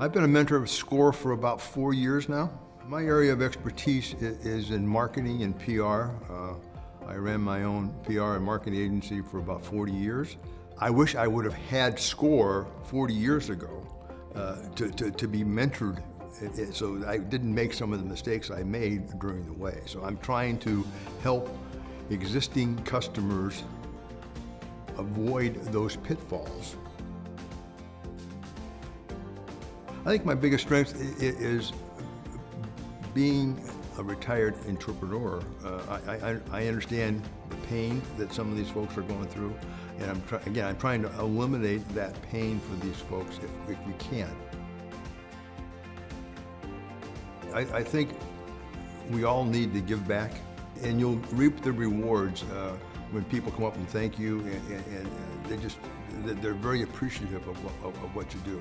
I've been a mentor of SCORE for about four years now. My area of expertise is in marketing and PR. Uh, I ran my own PR and marketing agency for about 40 years. I wish I would have had SCORE 40 years ago uh, to, to, to be mentored so I didn't make some of the mistakes I made during the way. So I'm trying to help existing customers avoid those pitfalls. I think my biggest strength is being a retired entrepreneur. Uh, I, I, I understand the pain that some of these folks are going through, and I'm again I'm trying to eliminate that pain for these folks if, if we can. I, I think we all need to give back, and you'll reap the rewards uh, when people come up and thank you, and, and, and they just they're very appreciative of, of, of what you do.